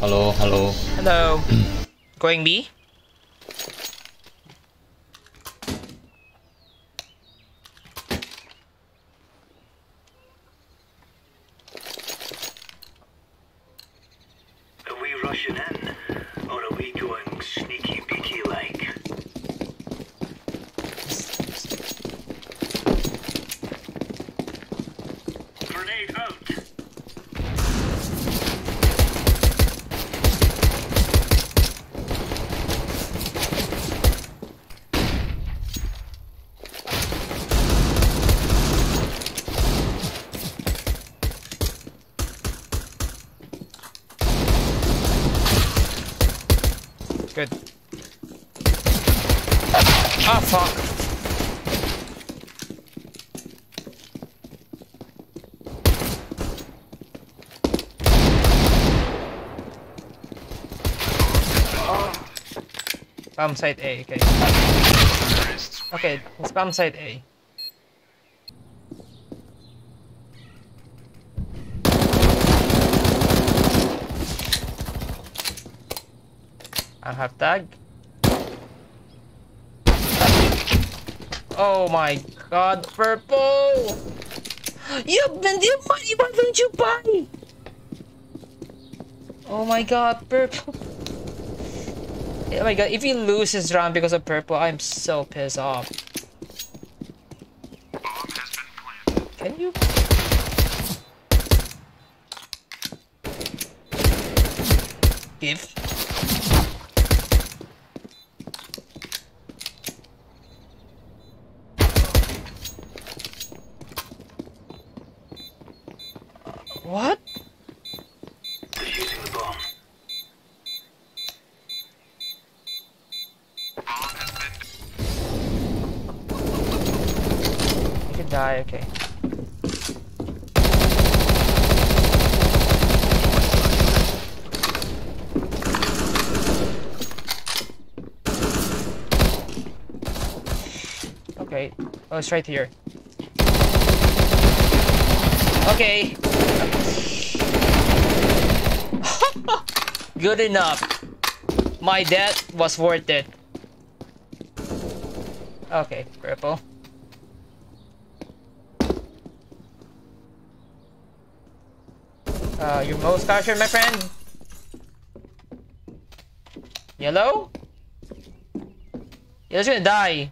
Hello, hello. Hello. Going B? Are we rushing in? Or are we going sneaky beaky like? Grenade out! Good. Ah, fuck. Bomb site A, okay. Okay, bomb site A. I have tag. Oh my god, purple! You've been the money, why don't you buy? Oh my god, purple. Oh my god, if he loses round because of purple, I'm so pissed off. Can you? Give. Okay. Okay. Oh, it's right here. Okay. Good enough. My death was worth it. Okay, purple. Uh, you're most captured, my friend. Yellow? Yellow's gonna die.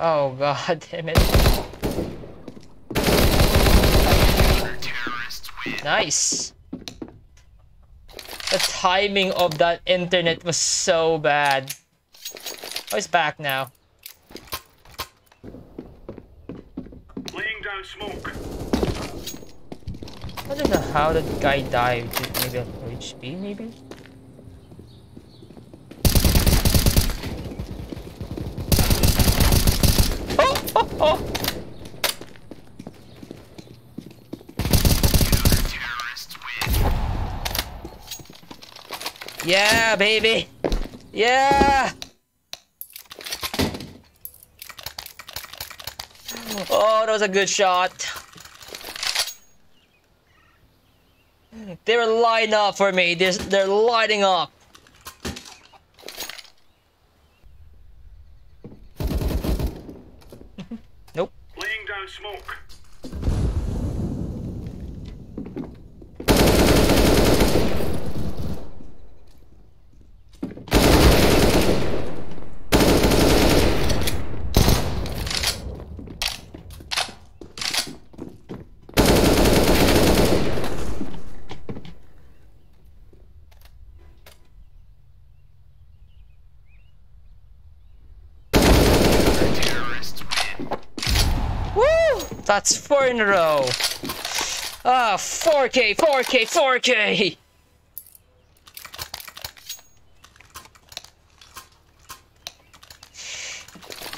Oh god damn it. Nice. The timing of that internet was so bad. Oh, it's back now. Laying down smoke. I don't know how that guy died. Maybe on HP, maybe? Oh, oh, oh! Yeah, baby! Yeah! Oh, that was a good shot. They were lining up for me. They're, they're lighting up. nope. Laying down smoke. Woo! That's four in a row. Ah, 4K, 4K, 4K.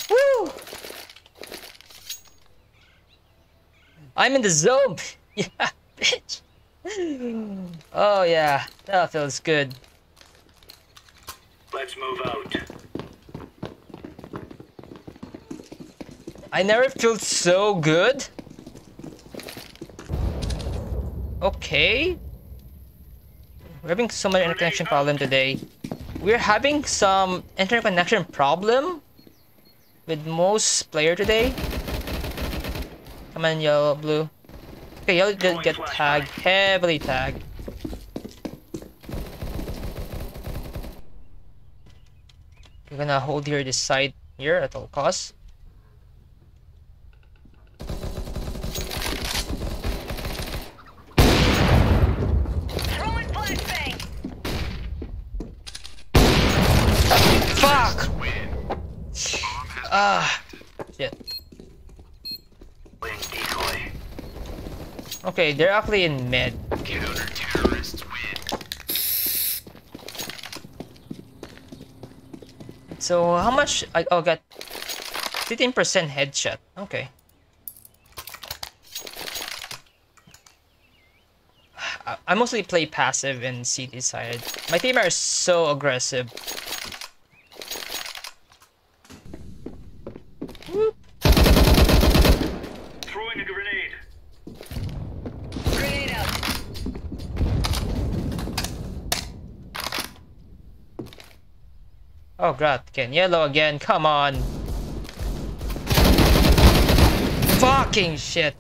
Woo! I'm in the zone. Yeah, bitch. Oh yeah, that feels good. Let's move out. I never felt so good. Okay. We're having so much interconnection problem today. We're having some interconnection problem with most player today. Come on, yellow, blue. Okay, yellow did get tagged, heavily tagged. We're gonna hold here this side here at all costs. Throwing flashbang. Fuck! Ah, shit. Okay, they're actually in. Counter-terrorists. So how much? I oh got 15% headshot. Okay. I, I mostly play passive and CT side. My team are so aggressive. Whoop. Throwing a grenade. Grenade out. Oh god, again, yellow again, come on. Fucking shit.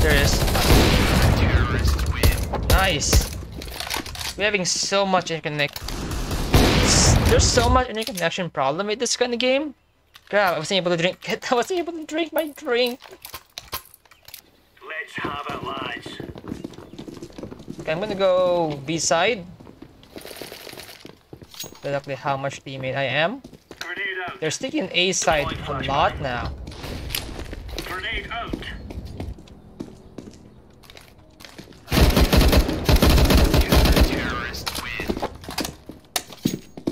There is. Nice. We're having so much interconnect. There's so much interconnection problem with this kind of game. God, I wasn't able to drink. I wasn't able to drink my drink. It. Okay, I'm gonna go B side. Exactly how much teammate I am. They're sticking A side a lot now. Grenade out.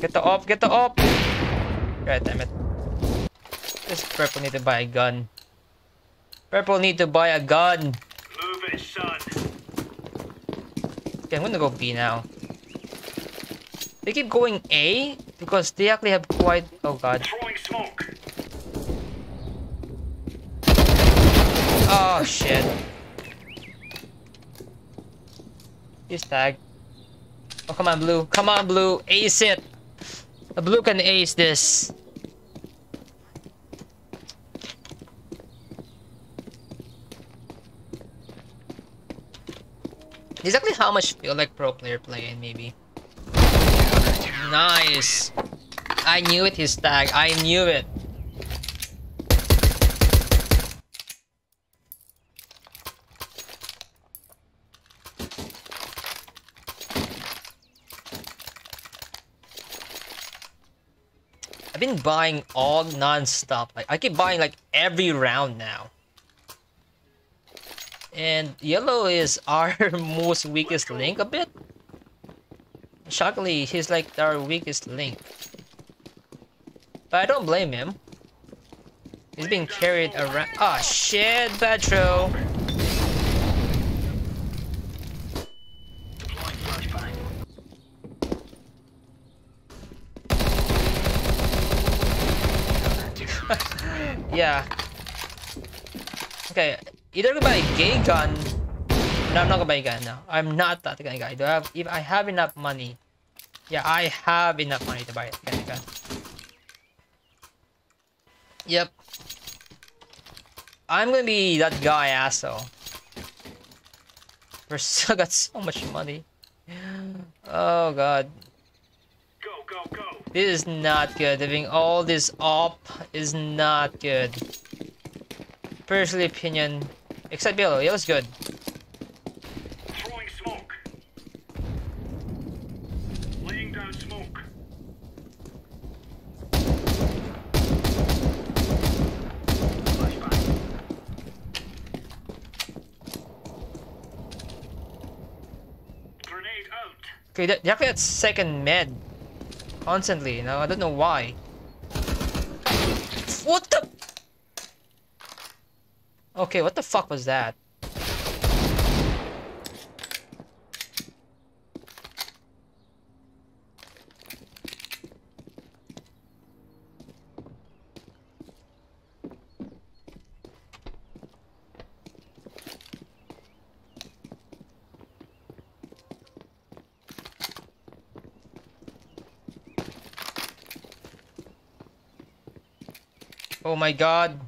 Get the op, get the op! God damn it. This purple need to buy a gun. Purple need to buy a gun. Move it, son. Okay, I'm gonna go B now. They keep going A because they actually have quite. Oh god. Throwing smoke. Oh shit. He's tagged. Oh come on, blue. Come on, blue. Ace it. The blue can ace this. Exactly how much feel like pro player playing maybe. Nice. I knew it his tag. I knew it. I've been buying all non-stop. Like I keep buying like every round now. And yellow is our most weakest link a bit. Shockingly, he's like our weakest link. But I don't blame him. He's being carried around. Oh shit, throw. Yeah. Okay, either to buy a gay gun. No, I'm not gonna buy a gun now. I'm not that kind of guy. Do I have if I have enough money? Yeah, I have enough money to buy a gay gun. Yep. I'm gonna be that guy asshole. We're still got so much money. Oh god. Go, go, go. This is not good. Having all this op is not good. Personally opinion. Except yellow. Yellow's good. Throwing smoke. Laying down smoke. Flashbang. Grenade out. Okay, that, they actually had second med. Constantly, you know, I don't know why. What the? Okay, what the fuck was that? Oh my god.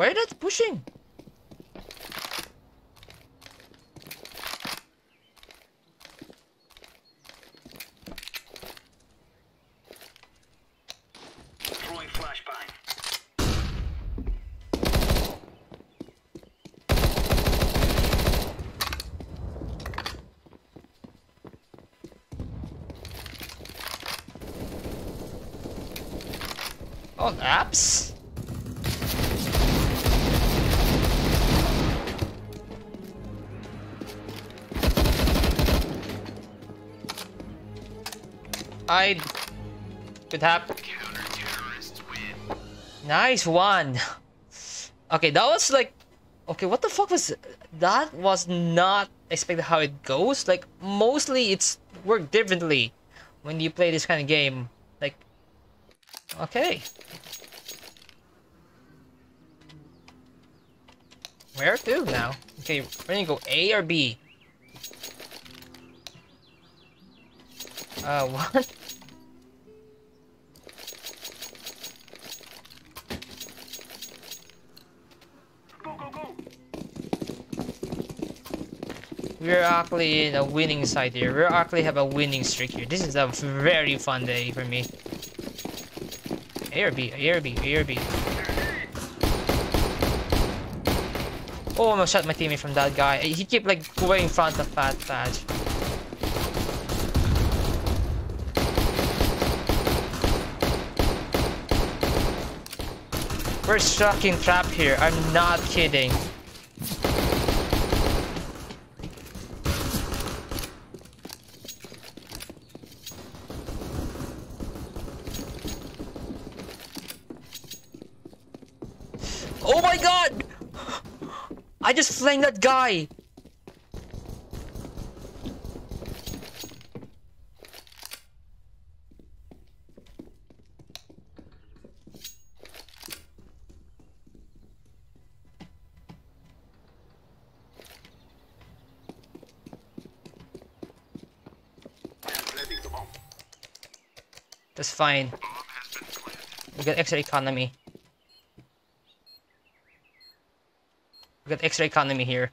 Why are that pushing? Flashbang. Oh, apps? I could win. nice one. Okay, that was like okay, what the fuck was that was not expected how it goes. Like mostly it's worked differently when you play this kind of game. Like okay. Where to now? Okay, we're gonna go A or B. Uh, what? We're actually in a winning side here. We're actually have a winning streak here. This is a very fun day for me. A or B, A or B, A or B. Oh, I shot my teammate from that guy. He kept like going in front of Fat Patch. We're stuck in trap here. I'm not kidding. Oh my god! Flanked that guy! That's fine. We got extra economy. We got extra economy here.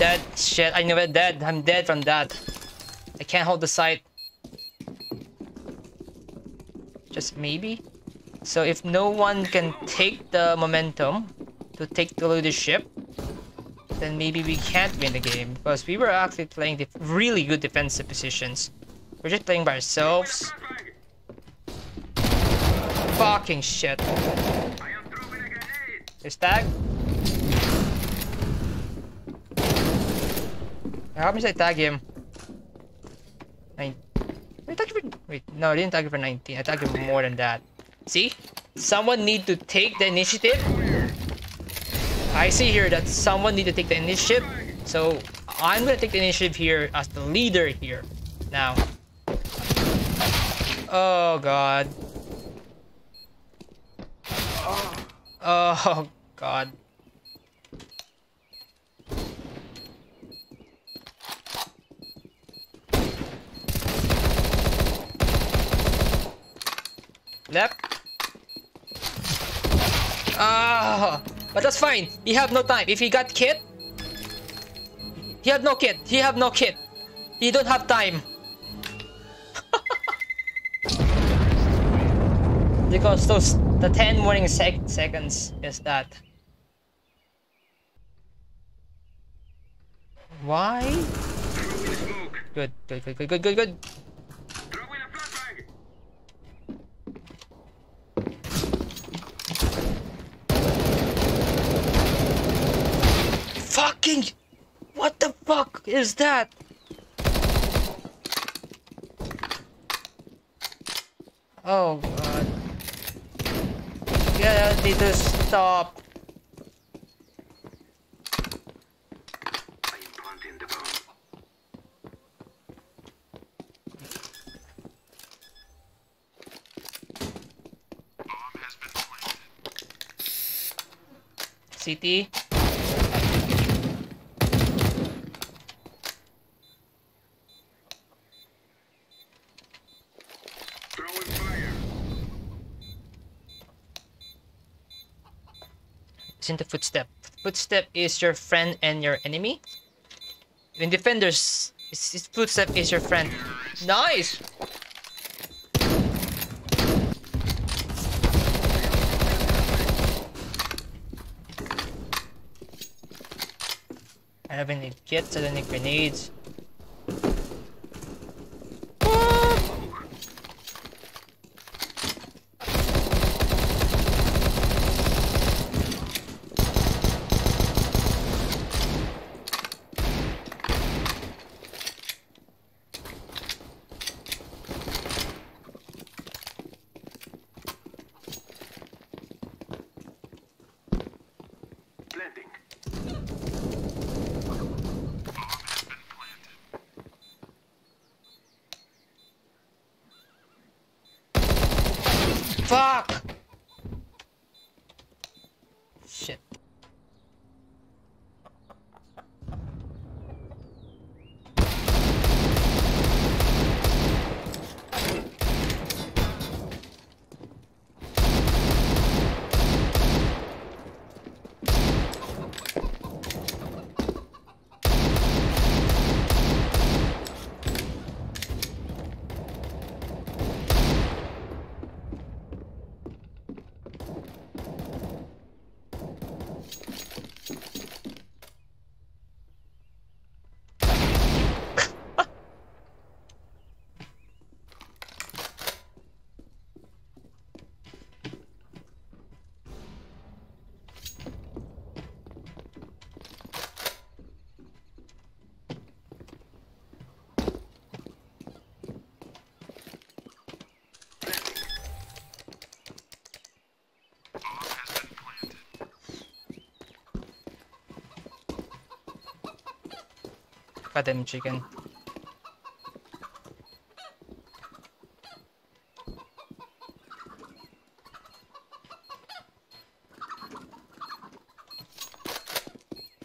Dead. Shit, I knew it. Dead. I'm dead from that. I can't hold the sight. Just maybe. So if no one can take the momentum to take the leadership, then maybe we can't win the game because we were actually playing the really good defensive positions. We're just playing by ourselves. Fucking shit. Is tag? How much I tag him? Nine. I tag him for... Wait, no, I didn't tag him for 19. I tagged him more than that. See? Someone need to take the initiative. I see here that someone need to take the initiative. So, I'm gonna take the initiative here as the leader here. Now. Oh, God. Oh, God. Left. Ah, but that's fine. He have no time. If he got kit, he have no kit. He have no kit. He don't have time. because those the 10 morning sec seconds is that. Why? Good, good, good, good, good, good, good. Fucking. What the fuck is that? Oh god. Yeah, I need to stop. I am planting the bomb. Bomb has been planted. CT. Throwing fire. Listen to footstep. Footstep is your friend and your enemy. In defenders, it's, it's footstep is your friend. Nice. I have any kits, I don't need grenades. Fuck! Goddamn chicken.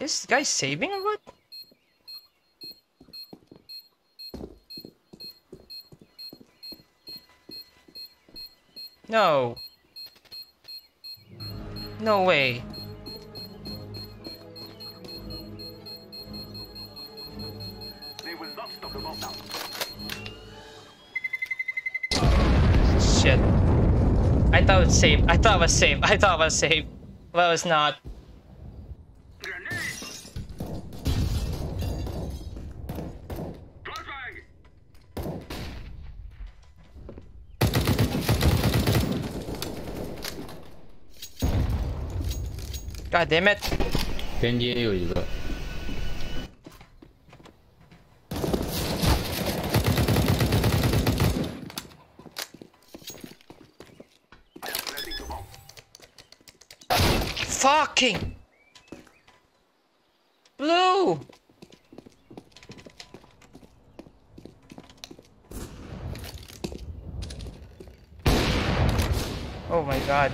Is This guy saving or what? No. No way. Shit. I thought it was safe. I thought it was safe. I thought it was safe. But it was not. Grenade! Flashbang! God damn it. 边街有一个， Fucking. Blue. Oh my god.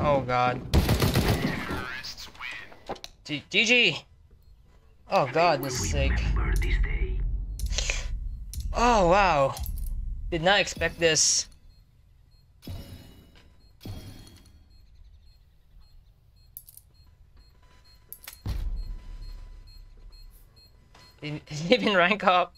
Oh god. GG. Oh god, this is. Oh wow. Did not expect this. Didn't even rank up.